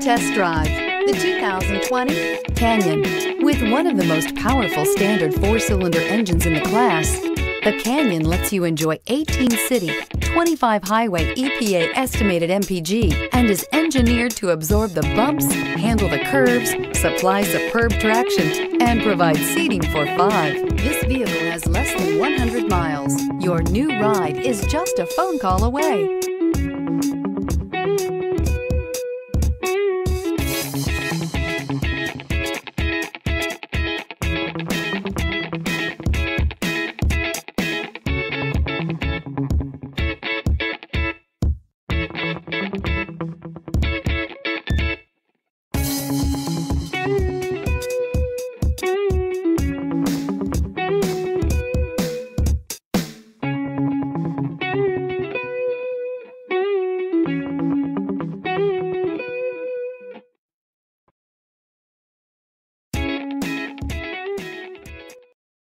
Test drive the 2020 Canyon. With one of the most powerful standard four-cylinder engines in the class, the Canyon lets you enjoy 18 city, 25 highway EPA estimated MPG and is engineered to absorb the bumps, handle the curves, supply superb traction, and provide seating for five. This vehicle has less than 100 miles. Your new ride is just a phone call away.